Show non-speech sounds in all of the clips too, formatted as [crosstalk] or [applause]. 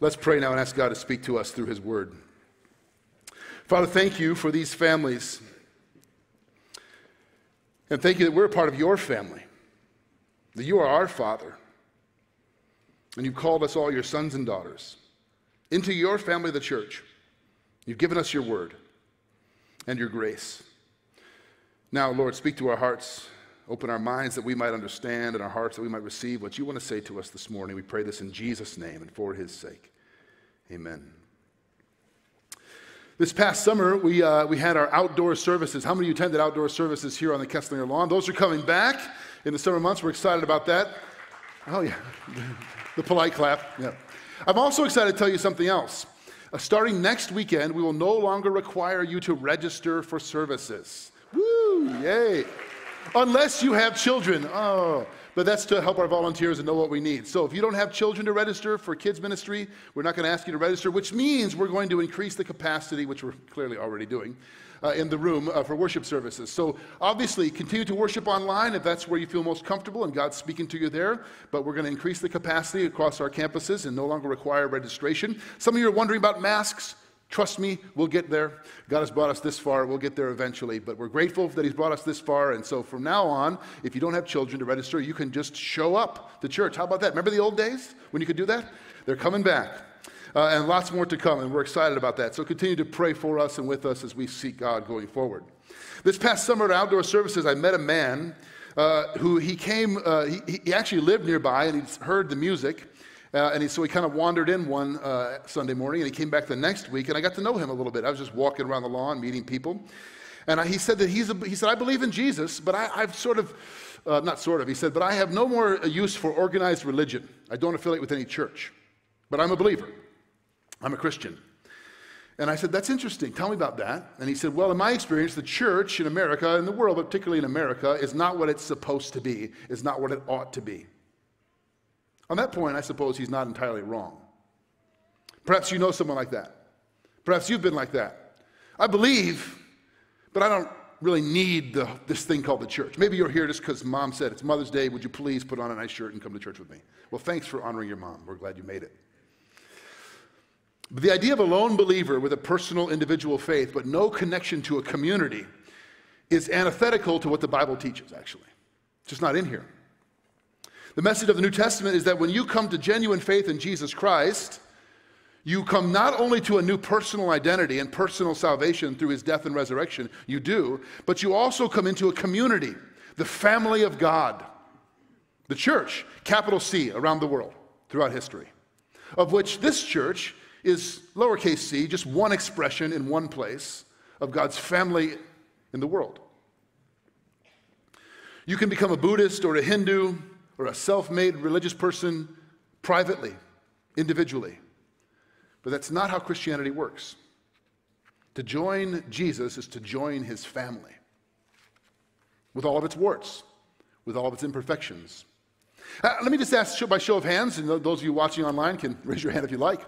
Let's pray now and ask God to speak to us through His Word. Father, thank you for these families. And thank you that we're a part of your family, that you are our Father. And you've called us all your sons and daughters into your family, the church. You've given us your word and your grace. Now, Lord, speak to our hearts. Open our minds that we might understand and our hearts that we might receive what you want to say to us this morning. We pray this in Jesus' name and for his sake. Amen. This past summer, we, uh, we had our outdoor services. How many of you attended outdoor services here on the Keslinger lawn? Those are coming back in the summer months. We're excited about that. Oh, yeah. [laughs] the polite clap. Yeah. I'm also excited to tell you something else. Uh, starting next weekend, we will no longer require you to register for services. Woo! Yay! Unless you have children. Oh, but that's to help our volunteers and know what we need. So if you don't have children to register for kids ministry, we're not going to ask you to register, which means we're going to increase the capacity, which we're clearly already doing, uh, in the room uh, for worship services. So obviously, continue to worship online if that's where you feel most comfortable and God's speaking to you there. But we're going to increase the capacity across our campuses and no longer require registration. Some of you are wondering about masks. Trust me, we'll get there. God has brought us this far. We'll get there eventually. But we're grateful that He's brought us this far. And so from now on, if you don't have children to register, you can just show up to church. How about that? Remember the old days when you could do that? They're coming back. Uh, and lots more to come. And we're excited about that. So continue to pray for us and with us as we seek God going forward. This past summer at outdoor services, I met a man uh, who he came, uh, he, he actually lived nearby and he heard the music. Uh, and he, so he kind of wandered in one uh, Sunday morning and he came back the next week and I got to know him a little bit. I was just walking around the lawn meeting people. And I, he said that he's a, he said, I believe in Jesus, but I, have sort of, uh, not sort of, he said, but I have no more use for organized religion. I don't affiliate with any church, but I'm a believer. I'm a Christian. And I said, That's interesting. Tell me about that. And he said, Well, in my experience, the church in America, in the world, but particularly in America, is not what it's supposed to be, is not what it ought to be. On that point, I suppose he's not entirely wrong. Perhaps you know someone like that. Perhaps you've been like that. I believe, but I don't really need the, this thing called the church. Maybe you're here just because mom said it's Mother's Day. Would you please put on a nice shirt and come to church with me? Well, thanks for honoring your mom. We're glad you made it. But the idea of a lone believer with a personal individual faith but no connection to a community is antithetical to what the Bible teaches, actually. It's just not in here. The message of the New Testament is that when you come to genuine faith in Jesus Christ, you come not only to a new personal identity and personal salvation through his death and resurrection, you do, but you also come into a community, the family of God, the church, capital C, around the world, throughout history, of which this church is lowercase c, just one expression in one place of God's family in the world. You can become a Buddhist or a Hindu or a self made religious person privately, individually. But that's not how Christianity works. To join Jesus is to join his family with all of its warts, with all of its imperfections. Uh, let me just ask by show of hands, and those of you watching online can [laughs] raise your hand if you like.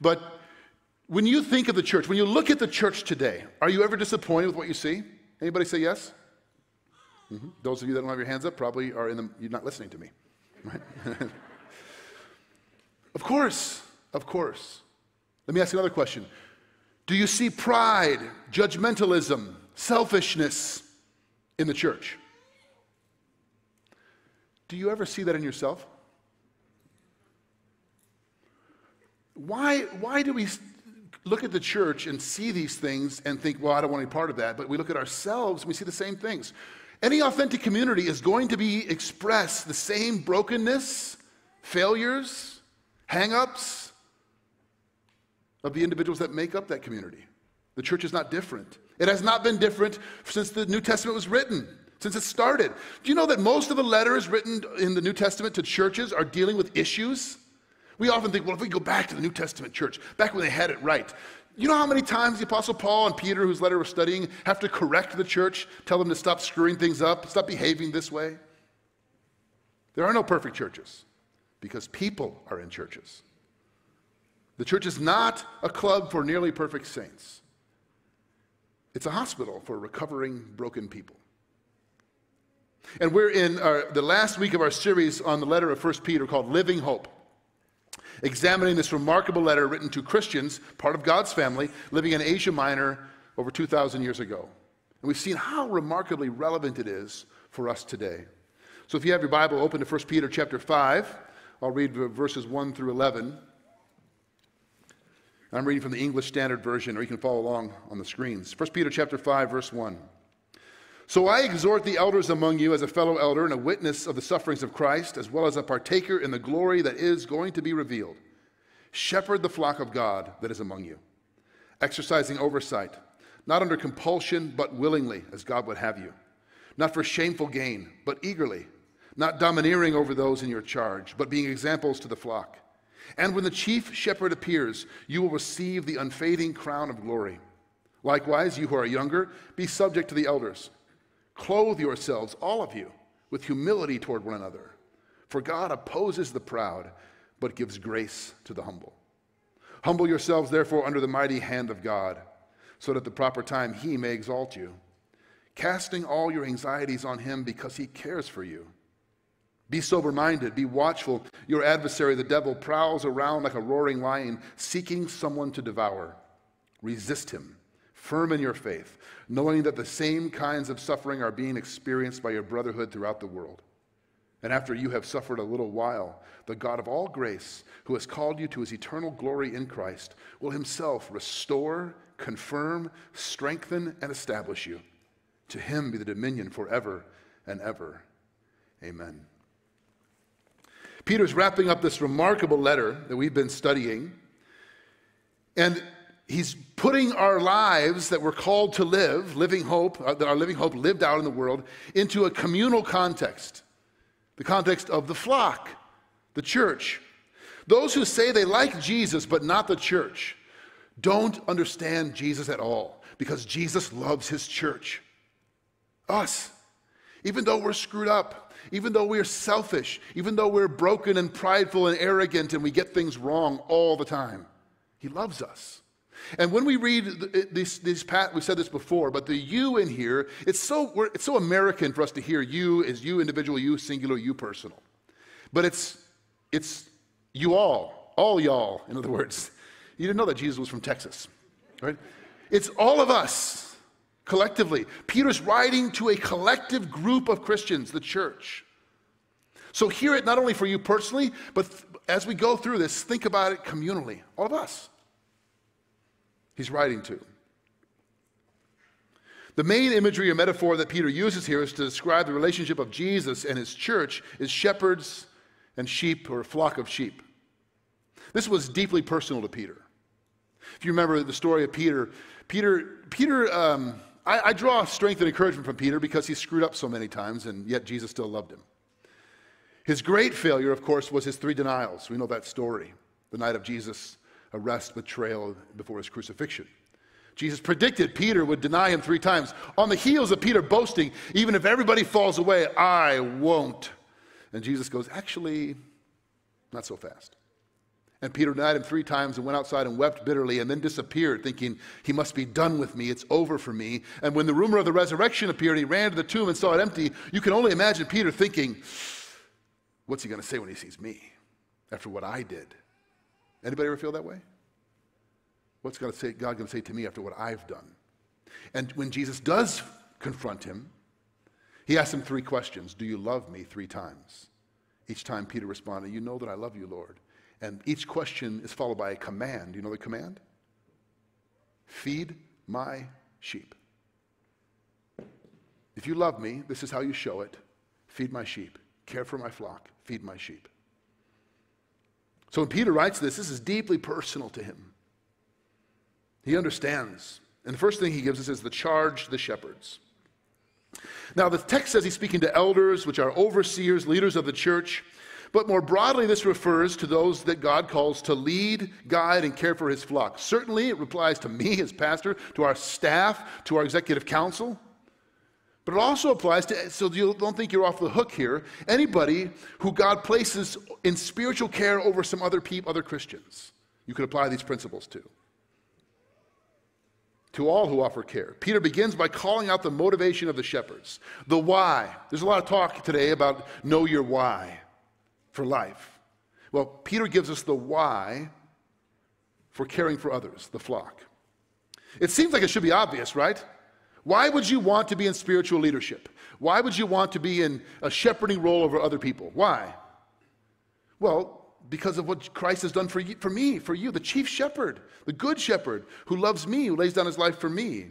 But when you think of the church, when you look at the church today, are you ever disappointed with what you see? Anybody say yes? Mm-hmm. Those of you that don't have your hands up probably are in the, you're not listening to me. Right? [laughs] of course, of course. Let me ask another question. Do you see pride, judgmentalism, selfishness in the church? Do you ever see that in yourself? Why, why do we look at the church and see these things and think, well, I don't want any part of that? But we look at ourselves and we see the same things. Any authentic community is going to be express the same brokenness, failures, hangups of the individuals that make up that community. The church is not different. It has not been different since the New Testament was written, since it started. Do you know that most of the letters written in the New Testament to churches are dealing with issues? We often think, well, if we go back to the New Testament church, back when they had it right, you know how many times the Apostle Paul and Peter, whose letter we're studying, have to correct the church, tell them to stop screwing things up, stop behaving this way? There are no perfect churches because people are in churches. The church is not a club for nearly perfect saints, it's a hospital for recovering broken people. And we're in our, the last week of our series on the letter of 1 Peter called Living Hope. Examining this remarkable letter written to Christians, part of God's family, living in Asia Minor over 2,000 years ago. And we've seen how remarkably relevant it is for us today. So if you have your Bible open to 1 Peter chapter 5, I'll read verses 1 through 11. I'm reading from the English Standard Version, or you can follow along on the screens. 1 Peter chapter 5, verse 1. So I exhort the elders among you as a fellow elder and a witness of the sufferings of Christ, as well as a partaker in the glory that is going to be revealed. Shepherd the flock of God that is among you, exercising oversight, not under compulsion, but willingly, as God would have you, not for shameful gain, but eagerly, not domineering over those in your charge, but being examples to the flock. And when the chief shepherd appears, you will receive the unfading crown of glory. Likewise, you who are younger, be subject to the elders. Clothe yourselves, all of you, with humility toward one another. For God opposes the proud, but gives grace to the humble. Humble yourselves, therefore, under the mighty hand of God, so that at the proper time he may exalt you, casting all your anxieties on him because he cares for you. Be sober minded, be watchful. Your adversary, the devil, prowls around like a roaring lion, seeking someone to devour. Resist him, firm in your faith knowing that the same kinds of suffering are being experienced by your brotherhood throughout the world. And after you have suffered a little while, the God of all grace, who has called you to his eternal glory in Christ, will himself restore, confirm, strengthen, and establish you. To him be the dominion forever and ever. Amen. Peter's wrapping up this remarkable letter that we've been studying. And he's putting our lives that we're called to live, living hope, uh, that our living hope lived out in the world, into a communal context, the context of the flock, the church. Those who say they like Jesus but not the church don't understand Jesus at all because Jesus loves his church. Us. Even though we're screwed up, even though we're selfish, even though we're broken and prideful and arrogant and we get things wrong all the time, he loves us. And when we read this, this pat, we said this before, but the you in here, it's so, it's so American for us to hear you as you individual, you singular, you personal. But it's, it's you all, all y'all, in other words. You didn't know that Jesus was from Texas, right? It's all of us collectively. Peter's writing to a collective group of Christians, the church. So hear it not only for you personally, but as we go through this, think about it communally, all of us he's writing to. The main imagery or metaphor that Peter uses here is to describe the relationship of Jesus and his church is shepherds and sheep or a flock of sheep. This was deeply personal to Peter. If you remember the story of Peter, Peter, Peter, um, I, I draw strength and encouragement from Peter because he screwed up so many times, and yet Jesus still loved him. His great failure, of course, was his three denials. We know that story. The night of Jesus' arrest, betrayal before his crucifixion. Jesus predicted Peter would deny him three times. On the heels of Peter boasting, even if everybody falls away, I won't. And Jesus goes, Actually, not so fast. And Peter denied him three times and went outside and wept bitterly and then disappeared, thinking, He must be done with me. It's over for me. And when the rumor of the resurrection appeared, he ran to the tomb and saw it empty. You can only imagine Peter thinking, What's he going to say when he sees me after what I did? Anybody ever feel that way? What's God, going to say to me after what I've done? And when Jesus does confront him, he asks him three questions Do you love me? Three times. Each time Peter responded, You know that I love you, Lord. And each question is followed by a command. You know the command? Feed my sheep. If you love me, this is how you show it. Feed my sheep. Care for my flock. Feed my sheep. So when Peter writes this, this is deeply personal to him. He understands. And the first thing he gives us is the charge the shepherds. Now, the text says he's speaking to elders, which are overseers, leaders of the church. But more broadly, this refers to those that God calls to lead, guide, and care for his flock. Certainly, it applies to me as pastor, to our staff, to our executive council. But it also applies to, so you don't think you're off the hook here, anybody who God places in spiritual care over some other people, other Christians. You could apply these principles to. To all who offer care. Peter begins by calling out the motivation of the shepherds, the why. There's a lot of talk today about know your why for life. Well, Peter gives us the why for caring for others, the flock. It seems like it should be obvious, right? Why would you want to be in spiritual leadership? Why would you want to be in a shepherding role over other people? Why? Well, because of what Christ has done for, you, for me, for you, the chief shepherd, the good shepherd who loves me, who lays down his life for me.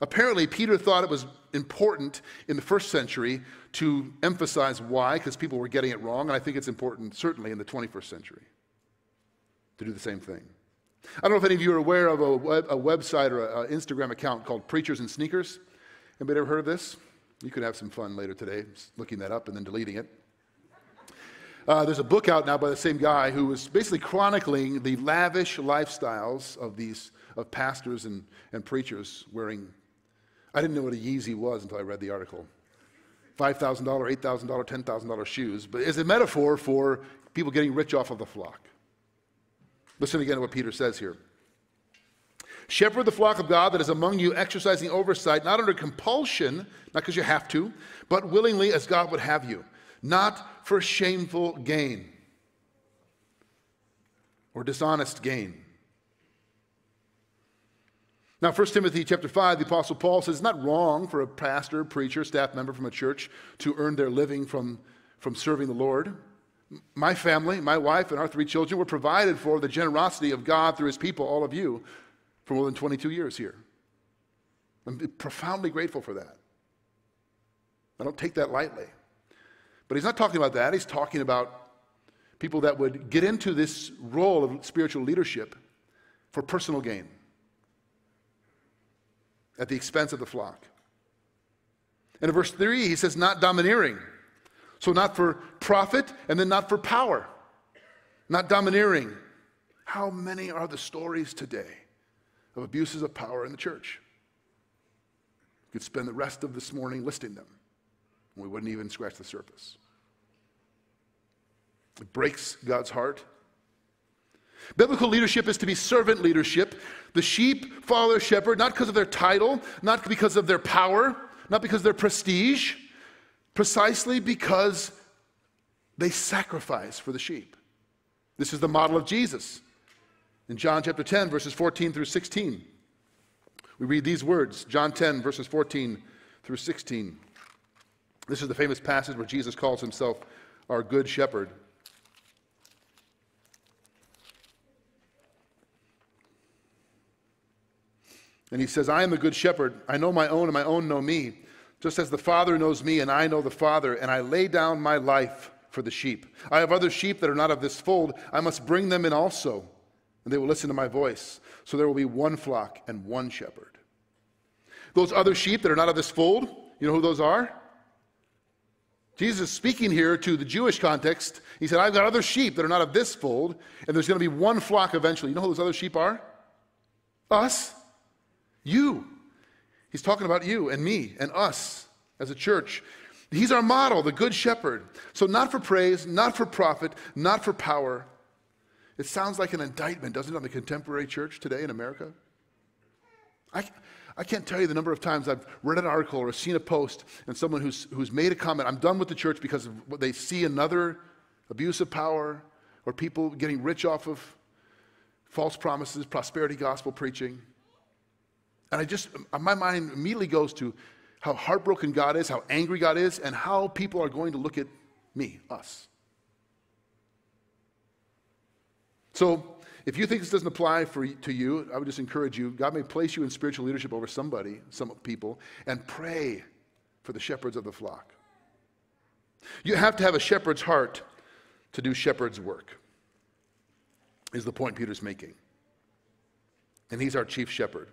Apparently, Peter thought it was important in the first century to emphasize why, because people were getting it wrong, and I think it's important, certainly, in the 21st century to do the same thing. I don't know if any of you are aware of a, web, a website or an Instagram account called Preachers and Sneakers. Anybody ever heard of this? You could have some fun later today looking that up and then deleting it. Uh, there's a book out now by the same guy who was basically chronicling the lavish lifestyles of these of pastors and, and preachers wearing. I didn't know what a Yeezy was until I read the article. $5,000, $8,000, $10,000 shoes, but as a metaphor for people getting rich off of the flock. Listen again to what Peter says here. Shepherd the flock of God that is among you, exercising oversight, not under compulsion, not because you have to, but willingly as God would have you, not for shameful gain or dishonest gain. Now, 1 Timothy chapter 5, the Apostle Paul says it's not wrong for a pastor, preacher, staff member from a church to earn their living from, from serving the Lord. My family, my wife, and our three children were provided for the generosity of God through his people, all of you, for more than 22 years here. I'm profoundly grateful for that. I don't take that lightly. But he's not talking about that. He's talking about people that would get into this role of spiritual leadership for personal gain at the expense of the flock. And in verse 3, he says, not domineering. So, not for profit and then not for power. Not domineering. How many are the stories today of abuses of power in the church? We could spend the rest of this morning listing them. and We wouldn't even scratch the surface. It breaks God's heart. Biblical leadership is to be servant leadership. The sheep follow their shepherd not because of their title, not because of their power, not because of their prestige, precisely because they sacrifice for the sheep. This is the model of Jesus. In John chapter 10, verses 14 through 16, we read these words John 10, verses 14 through 16. This is the famous passage where Jesus calls himself our good shepherd. And he says, I am the good shepherd. I know my own, and my own know me, just as the Father knows me, and I know the Father, and I lay down my life for the sheep. I have other sheep that are not of this fold. I must bring them in also, and they will listen to my voice. So there will be one flock and one shepherd. Those other sheep that are not of this fold, you know who those are? Jesus is speaking here to the Jewish context. He said, I've got other sheep that are not of this fold, and there's going to be one flock eventually. You know who those other sheep are? Us. You. He's talking about you and me and us as a church. He's our model, the good shepherd. So, not for praise, not for profit, not for power. It sounds like an indictment, doesn't it, on the contemporary church today in America? I, I can't tell you the number of times I've read an article or seen a post and someone who's, who's made a comment, I'm done with the church because of what they see another abuse of power or people getting rich off of false promises, prosperity gospel preaching. And I just, my mind immediately goes to how heartbroken God is, how angry God is, and how people are going to look at me, us. So, if you think this doesn't apply for, to you, I would just encourage you. God may place you in spiritual leadership over somebody, some people, and pray for the shepherds of the flock. You have to have a shepherd's heart to do shepherd's work, is the point Peter's making. And he's our chief shepherd.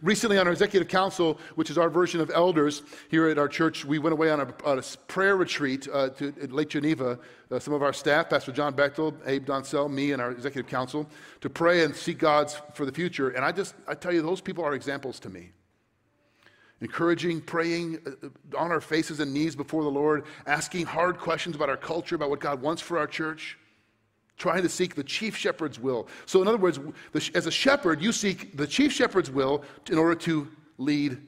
Recently, on our executive council, which is our version of elders here at our church, we went away on a, on a prayer retreat uh, to Lake Geneva. Uh, some of our staff, Pastor John Bechtel, Abe Doncel, me, and our executive council, to pray and seek God's for the future. And I just, I tell you, those people are examples to me. Encouraging, praying uh, on our faces and knees before the Lord, asking hard questions about our culture, about what God wants for our church trying to seek the chief shepherd's will. So, in other words, as a shepherd, you seek the chief shepherd's will in order to lead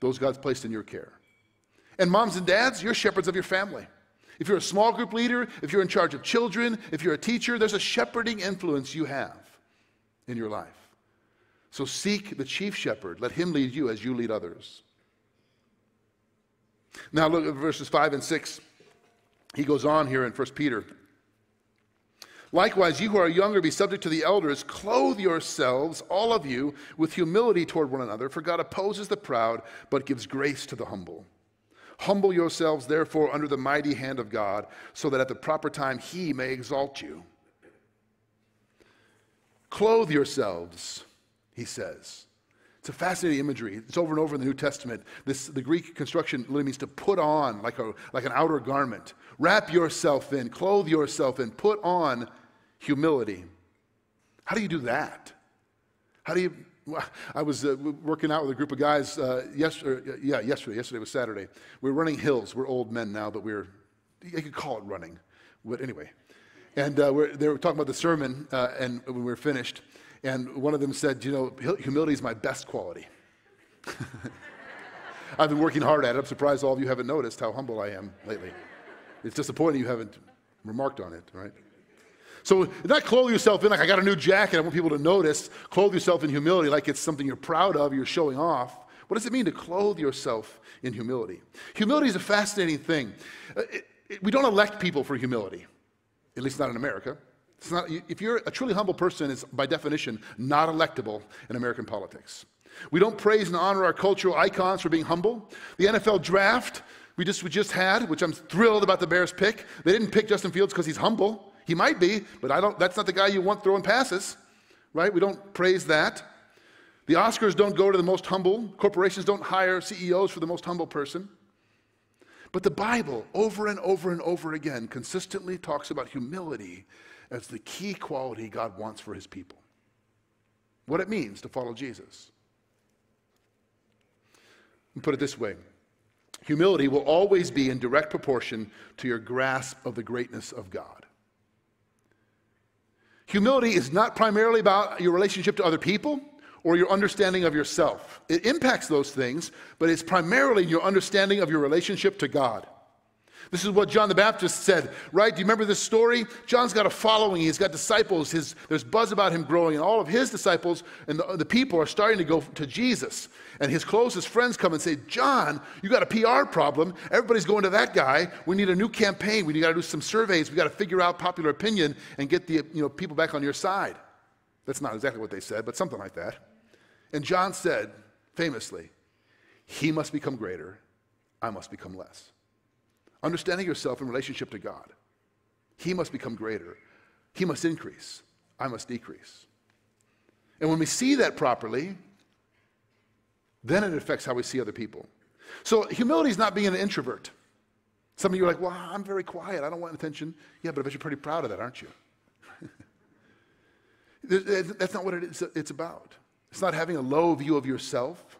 those God's placed in your care. And moms and dads, you're shepherds of your family. If you're a small group leader, if you're in charge of children, if you're a teacher, there's a shepherding influence you have in your life. So seek the chief shepherd. Let him lead you as you lead others. Now look at verses 5 and 6. He goes on here in 1 Peter. Likewise, you who are younger, be subject to the elders. Clothe yourselves, all of you, with humility toward one another, for God opposes the proud, but gives grace to the humble. Humble yourselves, therefore, under the mighty hand of God, so that at the proper time he may exalt you. Clothe yourselves, he says. It's a fascinating imagery. It's over and over in the New Testament. This, the Greek construction literally means to put on, like, a, like an outer garment. Wrap yourself in, clothe yourself in, put on humility. How do you do that? How do you I was uh, working out with a group of guys uh, yesterday. Uh, yeah, yesterday. Yesterday was Saturday. We were running hills. We're old men now, but we are you could call it running. But anyway, and uh, they were talking about the sermon, uh, and when we were finished, and one of them said, "You know, humility is my best quality." [laughs] I've been working hard at it. I'm surprised all of you haven't noticed how humble I am lately. It's disappointing you haven't remarked on it, right? So not clothe yourself in like I got a new jacket, I want people to notice. Clothe yourself in humility like it's something you're proud of, you're showing off. What does it mean to clothe yourself in humility? Humility is a fascinating thing. Uh, it, it, we don't elect people for humility, at least not in America. Not, if you're a truly humble person, is by definition not electable in American politics. We don't praise and honor our cultural icons for being humble. The NFL draft we just, we just had, which I'm thrilled about the Bears pick, they didn't pick Justin Fields because he's humble. He might be, but I don't, that's not the guy you want throwing passes, right? We don't praise that. The Oscars don't go to the most humble. Corporations don't hire CEOs for the most humble person. But the Bible, over and over and over again, consistently talks about humility as the key quality God wants for his people. What it means to follow Jesus. Put it this way humility will always be in direct proportion to your grasp of the greatness of God. Humility is not primarily about your relationship to other people or your understanding of yourself. It impacts those things, but it's primarily your understanding of your relationship to God. This is what John the Baptist said, right? Do you remember this story? John's got a following, he's got disciples, his, there's buzz about him growing, and all of his disciples and the, the people are starting to go to Jesus. And his closest friends come and say, John, you got a PR problem. Everybody's going to that guy. We need a new campaign. We got to do some surveys. We got to figure out popular opinion and get the you know, people back on your side. That's not exactly what they said, but something like that. And John said, famously, He must become greater, I must become less. Understanding yourself in relationship to God. He must become greater. He must increase. I must decrease. And when we see that properly, then it affects how we see other people. So humility is not being an introvert. Some of you are like, well, I'm very quiet. I don't want attention. Yeah, but I bet you're pretty proud of that, aren't you? [laughs] That's not what it's about. It's not having a low view of yourself.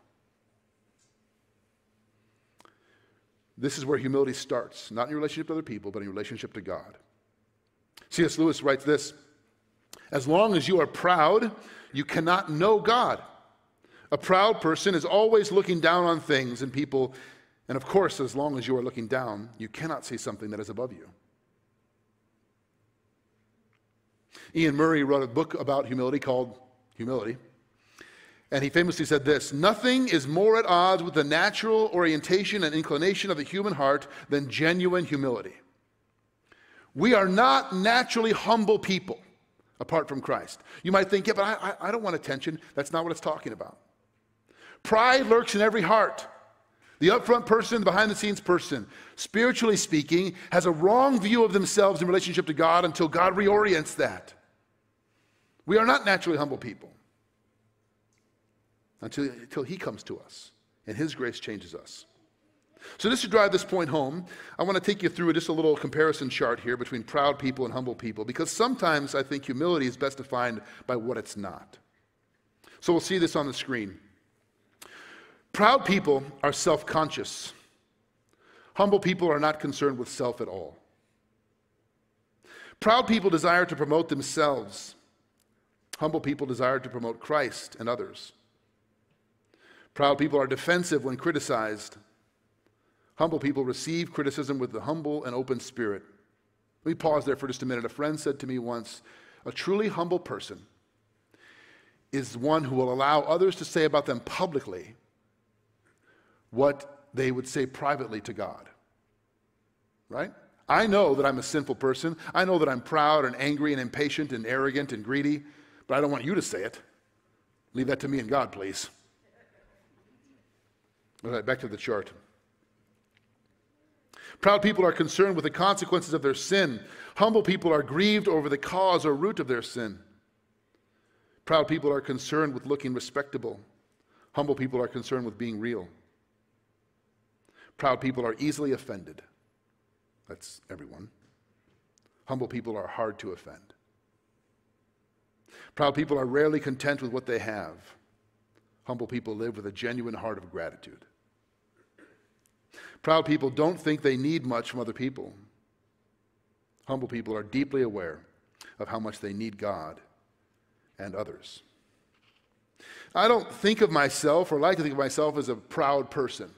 This is where humility starts, not in your relationship to other people, but in your relationship to God. C.S. Lewis writes this As long as you are proud, you cannot know God. A proud person is always looking down on things and people, and of course, as long as you are looking down, you cannot see something that is above you. Ian Murray wrote a book about humility called Humility. And he famously said this Nothing is more at odds with the natural orientation and inclination of the human heart than genuine humility. We are not naturally humble people apart from Christ. You might think, yeah, but I, I don't want attention. That's not what it's talking about. Pride lurks in every heart. The upfront person, the behind the scenes person, spiritually speaking, has a wrong view of themselves in relationship to God until God reorients that. We are not naturally humble people until, until He comes to us and His grace changes us. So, just to drive this point home, I want to take you through just a little comparison chart here between proud people and humble people, because sometimes I think humility is best defined by what it's not. So, we'll see this on the screen. Proud people are self conscious, humble people are not concerned with self at all. Proud people desire to promote themselves, humble people desire to promote Christ and others. Proud people are defensive when criticized. Humble people receive criticism with the humble and open spirit. Let me pause there for just a minute. A friend said to me once a truly humble person is one who will allow others to say about them publicly what they would say privately to God. Right? I know that I'm a sinful person. I know that I'm proud and angry and impatient and arrogant and greedy, but I don't want you to say it. Leave that to me and God, please. All right, back to the chart. Proud people are concerned with the consequences of their sin. Humble people are grieved over the cause or root of their sin. Proud people are concerned with looking respectable. Humble people are concerned with being real. Proud people are easily offended. That's everyone. Humble people are hard to offend. Proud people are rarely content with what they have. Humble people live with a genuine heart of gratitude. Proud people don't think they need much from other people. Humble people are deeply aware of how much they need God and others. I don't think of myself or like to think of myself as a proud person.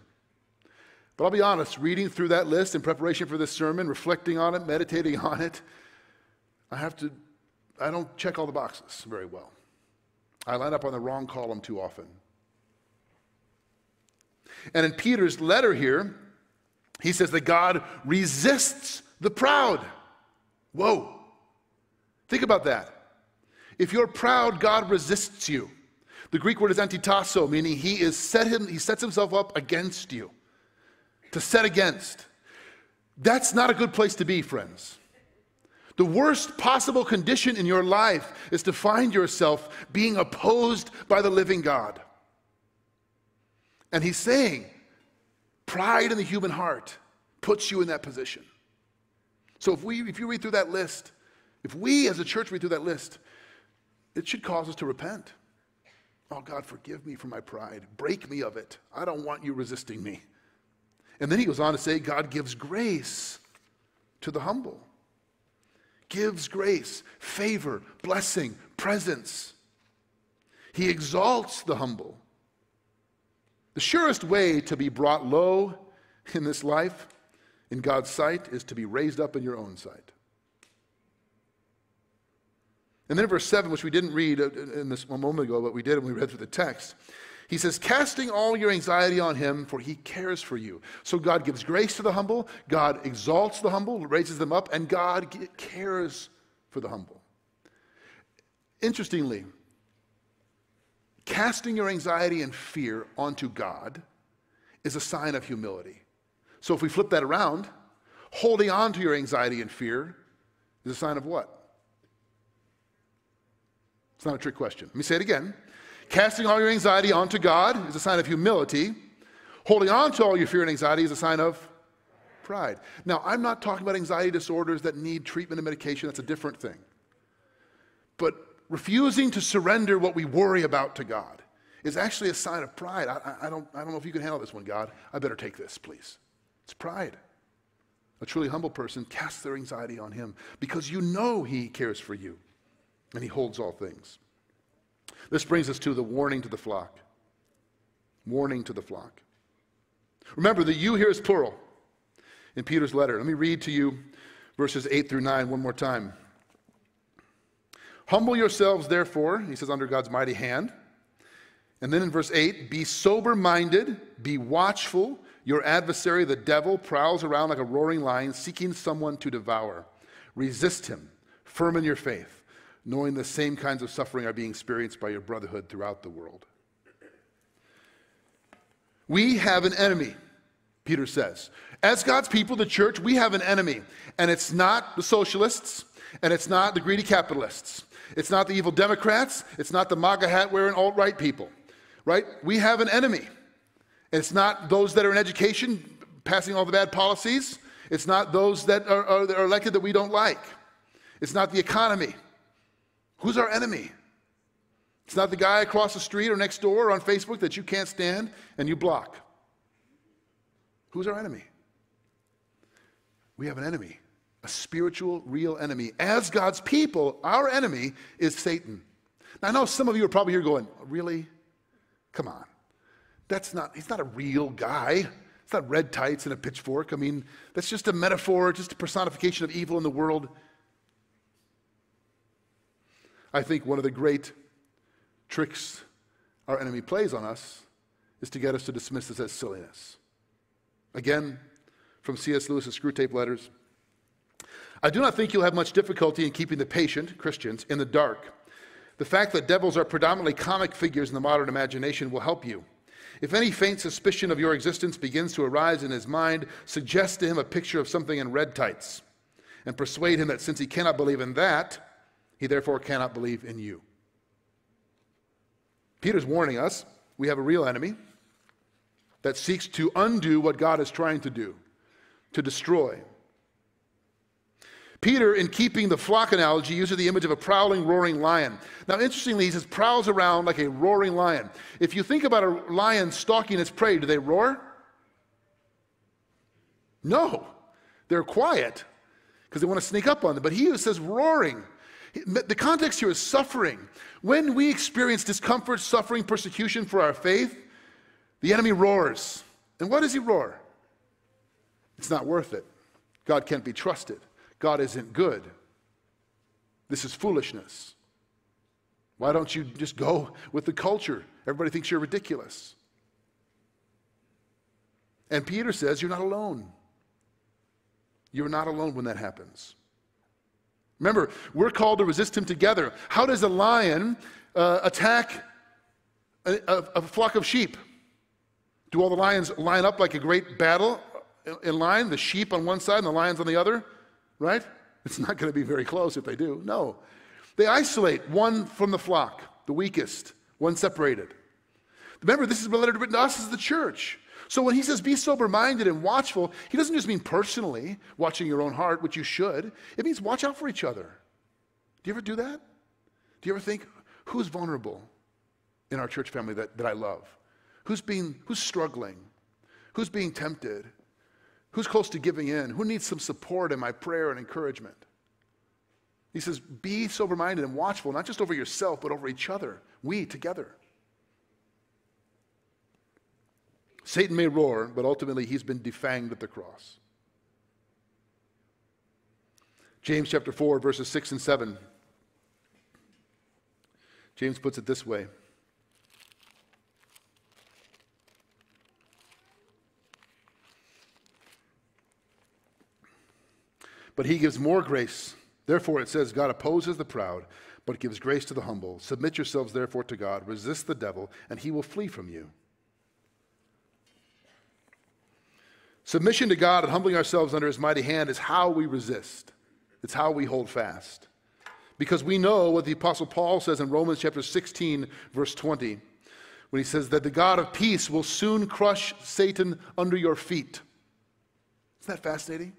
But I'll be honest, reading through that list in preparation for this sermon, reflecting on it, meditating on it, I have to, I don't check all the boxes very well. I line up on the wrong column too often. And in Peter's letter here, he says that God resists the proud. Whoa. Think about that. If you're proud, God resists you. The Greek word is antitasso, meaning he is set him, he sets himself up against you. To set against. That's not a good place to be, friends. The worst possible condition in your life is to find yourself being opposed by the living God. And he's saying, Pride in the human heart puts you in that position. So if we if you read through that list, if we as a church read through that list, it should cause us to repent. Oh God, forgive me for my pride. Break me of it. I don't want you resisting me. And then he goes on to say, God gives grace to the humble. Gives grace, favor, blessing, presence. He exalts the humble. The surest way to be brought low in this life, in God's sight, is to be raised up in your own sight. And then verse 7, which we didn't read in this a moment ago, but we did when we read through the text, he says, Casting all your anxiety on him, for he cares for you. So God gives grace to the humble, God exalts the humble, raises them up, and God cares for the humble. Interestingly, Casting your anxiety and fear onto God is a sign of humility. So if we flip that around, holding on to your anxiety and fear is a sign of what? It's not a trick question. Let me say it again. Casting all your anxiety onto God is a sign of humility. Holding on to all your fear and anxiety is a sign of pride. Now, I'm not talking about anxiety disorders that need treatment and medication. That's a different thing. But refusing to surrender what we worry about to God is actually a sign of pride. I, I, don't, I don't know if you can handle this one, God. I better take this, please. It's pride. A truly humble person casts their anxiety on him because you know he cares for you and he holds all things. This brings us to the warning to the flock. Warning to the flock. Remember, the you here is plural in Peter's letter. Let me read to you verses 8 through 9 one more time. Humble yourselves, therefore, he says, under God's mighty hand. And then in verse 8, be sober minded, be watchful. Your adversary, the devil, prowls around like a roaring lion, seeking someone to devour. Resist him, firm in your faith, knowing the same kinds of suffering are being experienced by your brotherhood throughout the world. We have an enemy, Peter says. As God's people, the church, we have an enemy. And it's not the socialists, and it's not the greedy capitalists. It's not the evil Democrats. It's not the MAGA hat wearing alt right people, right? We have an enemy. It's not those that are in education passing all the bad policies. It's not those that are, are, that are elected that we don't like. It's not the economy. Who's our enemy? It's not the guy across the street or next door or on Facebook that you can't stand and you block. Who's our enemy? We have an enemy a spiritual, real enemy. As God's people, our enemy is Satan. Now, I know some of you are probably here going, Really? Come on. That's not, he's not a real guy. It's not red tights and a pitchfork. I mean, that's just a metaphor, just a personification of evil in the world. I think one of the great tricks our enemy plays on us is to get us to dismiss this as silliness. Again, from C.S. Lewis's Screwtape Letters. I do not think you'll have much difficulty in keeping the patient, Christians, in the dark. The fact that devils are predominantly comic figures in the modern imagination will help you. If any faint suspicion of your existence begins to arise in his mind, suggest to him a picture of something in red tights and persuade him that since he cannot believe in that, he therefore cannot believe in you. Peter's warning us we have a real enemy that seeks to undo what God is trying to do, to destroy. Peter, in keeping the flock analogy, uses the image of a prowling, roaring lion. Now, interestingly, he says prowls around like a roaring lion. If you think about a lion stalking its prey, do they roar? No, they're quiet because they want to sneak up on them. But he says roaring. The context here is suffering. When we experience discomfort, suffering, persecution for our faith, the enemy roars. And what does he roar? It's not worth it. God can't be trusted. God isn't good. This is foolishness. Why don't you just go with the culture? Everybody thinks you're ridiculous. And Peter says, You're not alone. You're not alone when that happens. Remember, we're called to resist him together. How does a lion uh, attack a, a, a, flock of sheep? Do all the lions line up like a great battle in line? The sheep on one side and the lions on the other? Right? It's not going to be very close if they do. No. They isolate one from the flock, the weakest, one separated. Remember, this is a letter written to us as the church. So when he says be sober minded and watchful, he doesn't just mean personally watching your own heart, which you should. It means watch out for each other. Do you ever do that? Do you ever think, who's vulnerable in our church family that, that I love? Who's being who's struggling? Who's being tempted? Who's close to giving in? Who needs some support in my prayer and encouragement? He says, be sober minded and watchful, not just over yourself, but over each other. We together. Satan may roar, but ultimately he's been defanged at the cross. James chapter 4, verses 6 and 7. James puts it this way. But he gives more grace. Therefore, it says, God opposes the proud, but gives grace to the humble. Submit yourselves, therefore, to God. Resist the devil, and he will flee from you. Submission to God and humbling ourselves under his mighty hand is how we resist. It's how we hold fast. Because we know what the Apostle Paul says in Romans chapter 16, verse 20, when he says that the God of peace will soon crush Satan under your feet. Isn't that fascinating?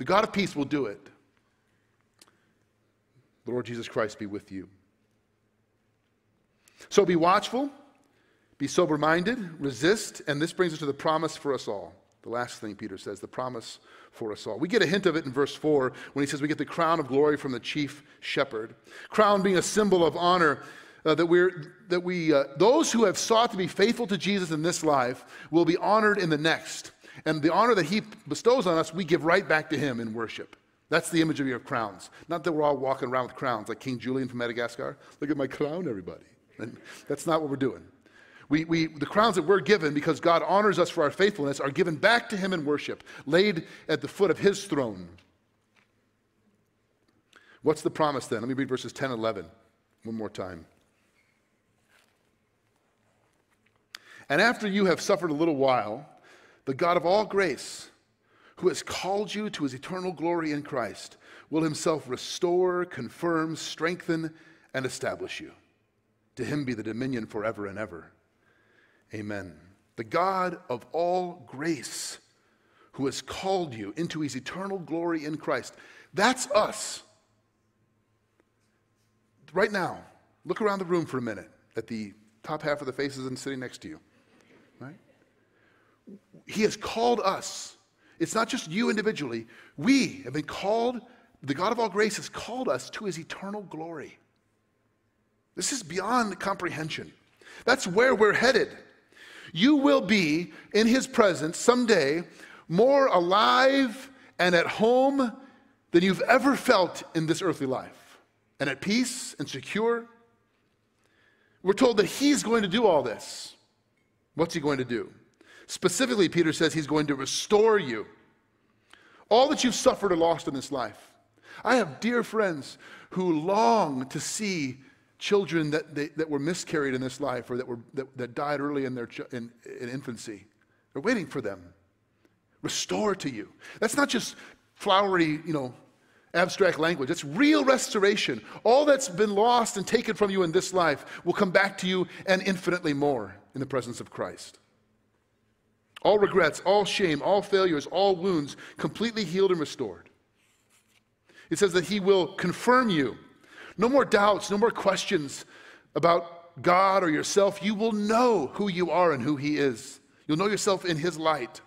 The God of peace will do it. The Lord Jesus Christ be with you. So be watchful, be sober minded, resist, and this brings us to the promise for us all. The last thing Peter says, the promise for us all. We get a hint of it in verse 4 when he says we get the crown of glory from the chief shepherd. Crown being a symbol of honor. Uh, that we're that we uh, those who have sought to be faithful to Jesus in this life will be honored in the next, and the honor that He bestows on us, we give right back to Him in worship. That's the image of your crowns. Not that we're all walking around with crowns like King Julien from Madagascar. Look at my crown, everybody. And that's not what we're doing. We, we, the crowns that we're given because God honors us for our faithfulness are given back to Him in worship, laid at the foot of His throne. What's the promise then? Let me read verses 10 and 11 one more time. And after you have suffered a little while, the God of all grace, who has called you to his eternal glory in Christ, will himself restore, confirm, strengthen, and establish you. To him be the dominion forever and ever. Amen. The God of all grace, who has called you into his eternal glory in Christ. That's us. Right now, look around the room for a minute at the top half of the faces and sitting next to you. Right? He has called us. It's not just you individually. We have been called, the God of all grace has called us to his eternal glory. This is beyond comprehension. That's where we're headed. you will be in his presence someday more alive and at home than you've ever felt in this earthly life, and at peace and secure. We're told that he's going to do all this. What's he going to do? Specifically, Peter says he's going to restore you. All that you've suffered or lost in this life. I have dear friends who long to see children that, they, that were miscarried in this life or that, were, that, that died early in their in, in infancy. They're waiting for them. Restore to you. That's not just flowery, you know, abstract language. It's real restoration. All that's been lost and taken from you in this life will come back to you and infinitely more in the presence of Christ. All regrets, all shame, all failures, all wounds completely healed and restored. It says that He will confirm you. No more doubts, no more questions about God or yourself. You will know who you are and who He is. You'll know yourself in His light.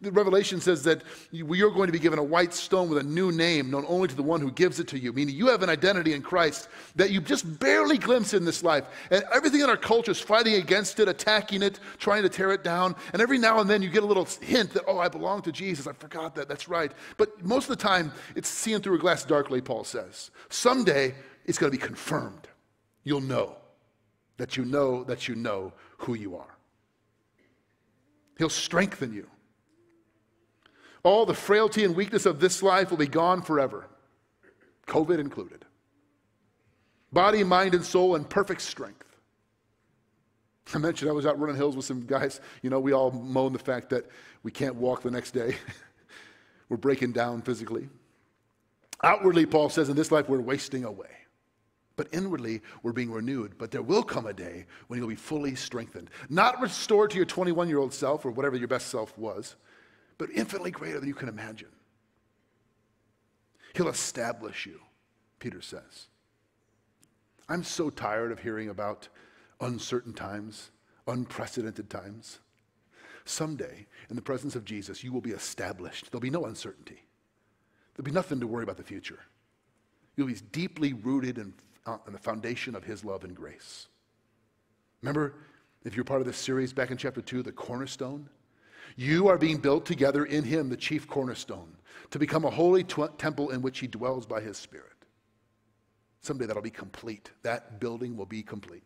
The Revelation says that you're going to be given a white stone with a new name, known only to the one who gives it to you, meaning you have an identity in Christ that you just barely glimpse in this life. And everything in our culture is fighting against it, attacking it, trying to tear it down. And every now and then you get a little hint that, oh, I belong to Jesus. I forgot that. That's right. But most of the time, it's seen through a glass darkly, Paul says. Someday, it's going to be confirmed. You'll know that you know that you know who you are. He'll strengthen you. All the frailty and weakness of this life will be gone forever, COVID included. Body, mind, and soul in perfect strength. I mentioned I was out running hills with some guys. You know, we all moan the fact that we can't walk the next day. [laughs] we're breaking down physically. Outwardly, Paul says, in this life, we're wasting away. But inwardly, we're being renewed. But there will come a day when you'll be fully strengthened. Not restored to your 21 year old self or whatever your best self was, but infinitely greater than you can imagine. He'll establish you, Peter says. I'm so tired of hearing about uncertain times, unprecedented times. Someday, in the presence of Jesus, you will be established. There'll be no uncertainty. There'll be nothing to worry about the future. You'll be deeply rooted in, uh, in the foundation of His love and grace. Remember, if you're part of this series back in chapter 2, the cornerstone? You are being built together in him, the chief cornerstone, to become a holy t- temple in which he dwells by his spirit. Someday that'll be complete. That building will be complete.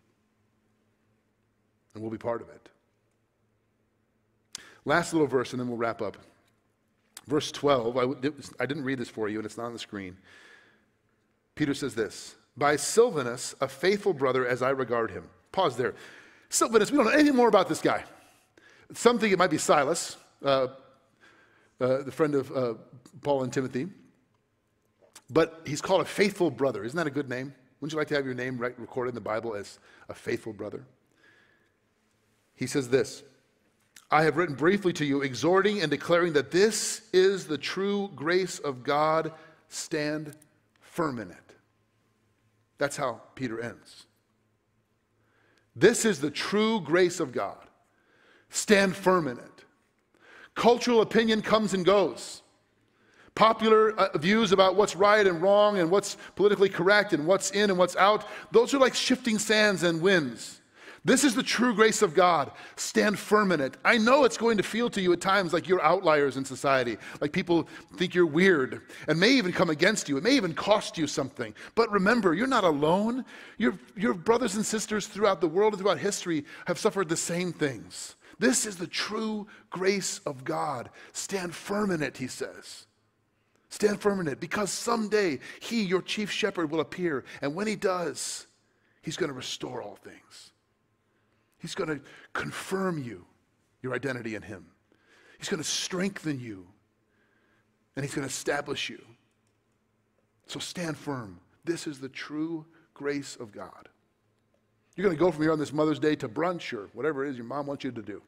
And we'll be part of it. Last little verse, and then we'll wrap up. Verse 12, I, I didn't read this for you, and it's not on the screen. Peter says this By Silvanus, a faithful brother as I regard him. Pause there. Silvanus, we don't know anything more about this guy. Some think it might be Silas, uh, uh, the friend of uh, Paul and Timothy. But he's called a faithful brother. Isn't that a good name? Wouldn't you like to have your name right, recorded in the Bible as a faithful brother? He says this I have written briefly to you, exhorting and declaring that this is the true grace of God. Stand firm in it. That's how Peter ends. This is the true grace of God. Stand firm in it. Cultural opinion comes and goes. Popular uh, views about what's right and wrong and what's politically correct and what's in and what's out, those are like shifting sands and winds. This is the true grace of God. Stand firm in it. I know it's going to feel to you at times like you're outliers in society, like people think you're weird and may even come against you. It may even cost you something. But remember, you're not alone. Your, your brothers and sisters throughout the world and throughout history have suffered the same things. This is the true grace of God. Stand firm in it, he says. Stand firm in it because someday he, your chief shepherd, will appear. And when he does, he's going to restore all things. He's going to confirm you, your identity in him. He's going to strengthen you. And he's going to establish you. So stand firm. This is the true grace of God. You're going to go from here on this Mother's Day to brunch or whatever it is your mom wants you to do.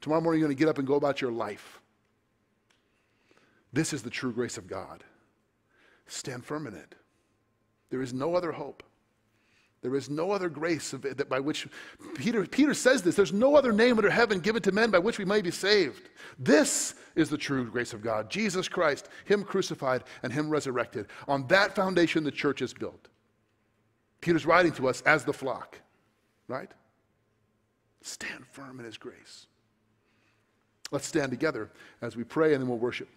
Tomorrow morning, you're going to get up and go about your life. This is the true grace of God. Stand firm in it. There is no other hope. There is no other grace that by which Peter, Peter says this there's no other name under heaven given to men by which we may be saved. This is the true grace of God Jesus Christ, Him crucified and Him resurrected. On that foundation, the church is built. Peter's writing to us as the flock, right? Stand firm in His grace. Let's stand together as we pray and then we'll worship.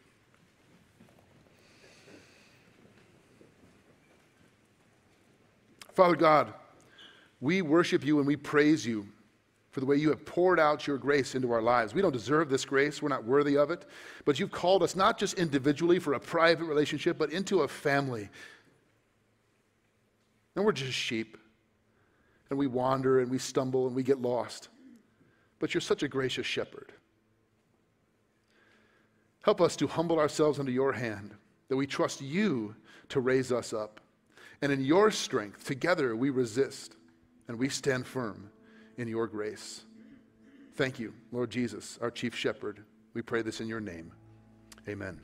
Father God, we worship you and we praise you for the way you have poured out your grace into our lives. We don't deserve this grace, we're not worthy of it, but you've called us not just individually for a private relationship, but into a family. And we're just sheep, and we wander and we stumble and we get lost. But you're such a gracious shepherd. Help us to humble ourselves under your hand, that we trust you to raise us up. And in your strength, together we resist and we stand firm in your grace. Thank you, Lord Jesus, our chief shepherd. We pray this in your name. Amen.